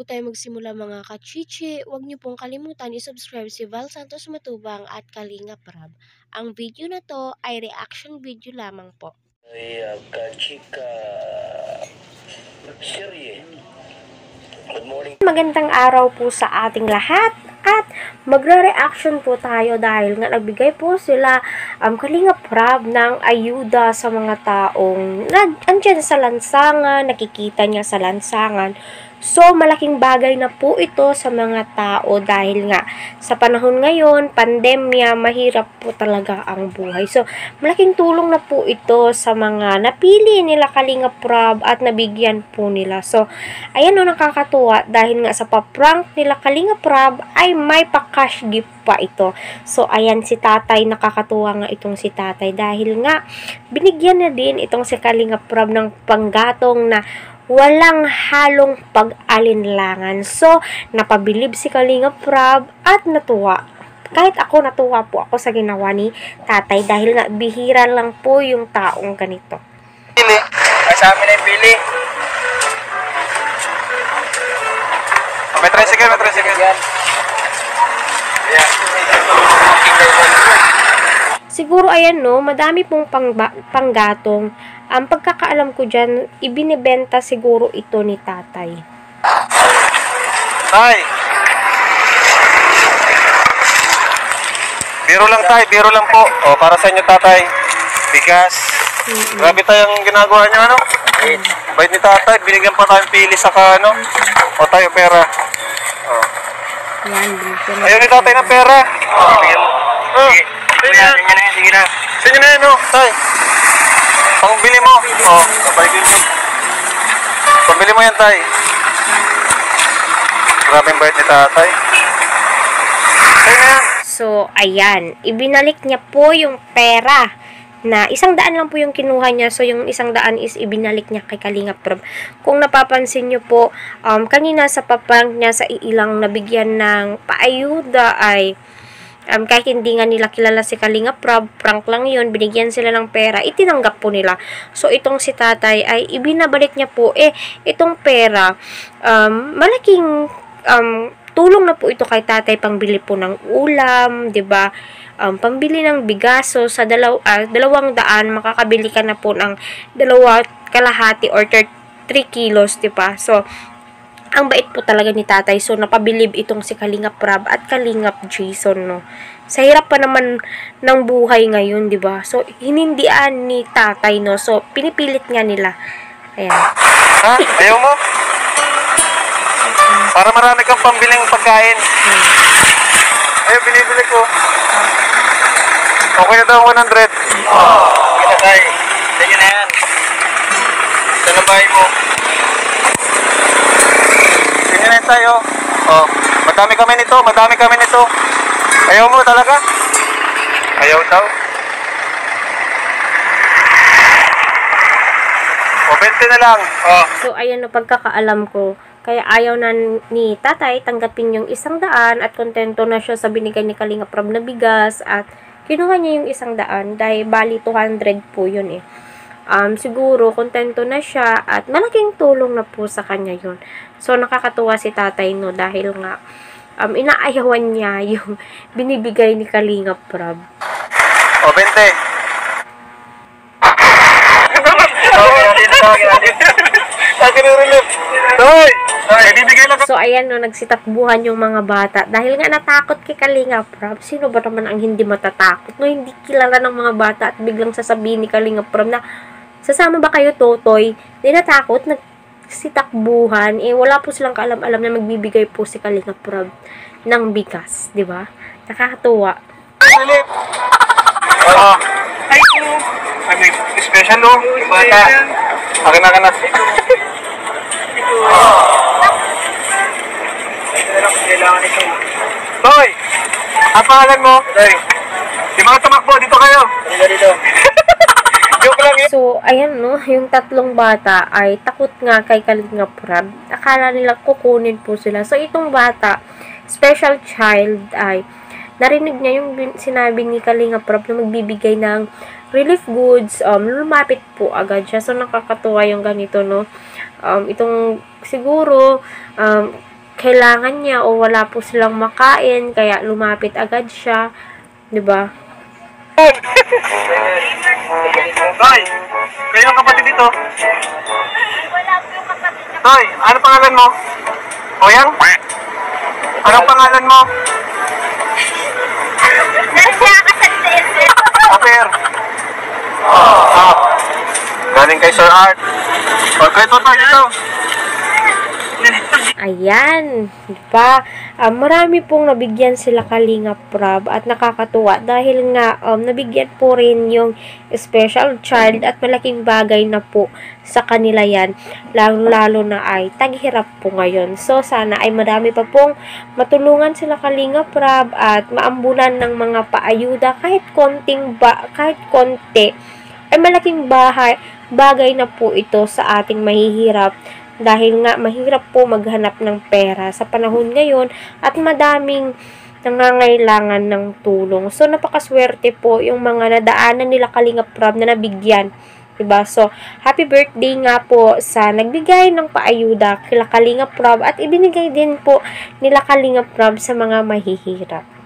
po tayo magsimula mga kachichi, huwag niyo pong kalimutan i-subscribe si Val Santos Matubang at Kalinga Prab. Ang video na to ay reaction video lamang po. ay uh, kachika serye. Good morning. Magandang araw po sa ating lahat at magre-reaction po tayo dahil nga nagbigay po sila um, Kalinga Prab ng ayuda sa mga taong nag andyan sa lansangan, nakikita niya sa lansangan. So, malaking bagay na po ito sa mga tao dahil nga sa panahon ngayon, pandemya, mahirap po talaga ang buhay. So, malaking tulong na po ito sa mga napili nila Kalinga Prab at nabigyan po nila. So, ayan o nakakatuwa dahil nga sa paprank nila Kalinga Prab ay may pa-cash gift pa ito. So, ayan si tatay, nakakatuwa nga itong si tatay dahil nga binigyan na din itong si Kalinga Prab ng panggatong na walang halong pag-alinlangan. So, napabilib si Kalinga Prab at natuwa. Kahit ako natuwa po ako sa ginawa ni tatay dahil nga bihira lang po yung taong ganito. Pili. Ay, sa amin ay pili. May tricycle, may tricycle. Yan. Yan. Siguro ayan no, madami pong pangba- panggatong. Ang pagkakaalam ko dyan, ibinibenta siguro ito ni tatay. Tay. Biro lang tay, biro lang po. O, para sa inyo tatay. Bigas. Grabe tayong ginagawa niyo, ano? Bait. Bait ni tatay, binigyan pa tayong pili sa ano. O tayo, pera. O. Yan, Ayaw ni tatay ng pera. Oh, bigyan mo. Oh, sige na. Sige na, sige na. Sige na, no, tay. Pangbili mo. Oh, kapalitin mo. Pambili mo yan, tay. Grabe ang bait ni tatay. Sige na yan. So, ayan. Ibinalik niya po yung pera na isang daan lang po yung kinuha niya. So, yung isang daan is ibinalik niya kay Kalinga Prab. Kung napapansin niyo po, um, kanina sa papang niya sa ilang nabigyan ng paayuda ay um, kahit hindi nga nila kilala si Kalinga Prab, prank lang yun, binigyan sila ng pera, itinanggap po nila. So, itong si tatay ay ibinabalik niya po, eh, itong pera, um, malaking um, tulong na po ito kay tatay pangbili po ng ulam, 'di ba? Um, pambili ng bigas so sa dalaw ah, dalawang daan makakabili ka na po ng dalawa kalahati or 3 kilos, 'di ba? So ang bait po talaga ni tatay. So, napabilib itong si Kalingap Prab at Kalingap Jason, no. Sa hirap pa naman ng buhay ngayon, di ba? So, hinindian ni tatay, no. So, pinipilit nga nila. Ayan. Ha? Ayaw mo? Para marami kang pambiling pagkain. Ayaw, binibili ko. Okay na daw 100. Okay na tayo. Sige na yan. Sa labay mo. Sige na yan tayo. Oh, madami kami nito, madami kami nito. Ayaw mo talaga? Ayaw daw. O, 20 na lang. Oh. So, ayan na pagkakaalam ko. Kaya ayaw na ni tatay tanggapin yung isang daan at kontento na siya sa binigay ni Kalinga Prab na bigas at kinuha niya yung isang daan dahil bali 200 po yun eh. Um, siguro kontento na siya at malaking tulong na po sa kanya yun. So nakakatuwa si tatay no dahil nga um, inaayawan niya yung binibigay ni Kalinga Prab. O, 20. Oo, natin tawagin natin. Akin yung relief. Toy! Toy, bibigay lang So, ayan no, nagsitakbuhan yung mga bata. Dahil nga natakot kay Kalinga Prab. Sino ba naman ang hindi matatakot? No, hindi kilala ng mga bata at biglang sasabihin ni Kalinga Prab na sasama ba kayo, Totoy? Di natakot, nagsitakbuhan. Eh, wala po silang kaalam-alam na magbibigay po si Kalinga Prab ng bigas. di ba? Nakakatuwa. relief. Oo. Ay, Ay, may special no? Yung bata. Akin na ka na. Toy! Ang pangalan mo? Toy. Di mga tumakbo, dito kayo. Dito, dito. So, ayan no, yung tatlong bata ay takot nga kay Kalinga Prab. Akala nila kukunin po sila. So, itong bata, special child ay narinig niya yung sinabi ni Kalinga Prab na magbibigay ng relief goods, um, lumapit po agad siya. So, nakakatuwa yung ganito, no? Um, itong, siguro, um, kailangan niya o wala po silang makain, kaya lumapit agad siya. 'Di ba? Toy, kayo ang kapatid dito. Toy, ano pangalan mo? Oyang? Anong pangalan mo? Aper. Ah. Galing kay Sir Art. Okay, ito, Toy, ito. Ayan, di ba? Ah, marami pong nabigyan sila Kalinga Prab at nakakatuwa dahil nga um, nabigyan po rin yung special child at malaking bagay na po sa kanila yan, lalo-lalo na ay taghirap po ngayon. So, sana ay marami pa pong matulungan sila Kalinga Prab at maambulan ng mga paayuda kahit konting ba, kahit konti. Ay malaking bahay, bagay na po ito sa ating mahihirap dahil nga mahirap po maghanap ng pera sa panahon ngayon at madaming nangangailangan ng tulong. So, napakaswerte po yung mga nadaanan nila Kalinga Prab na nabigyan. Diba? So, happy birthday nga po sa nagbigay ng paayuda kila Kalinga Prab at ibinigay din po nila Kalinga Prab sa mga mahihirap.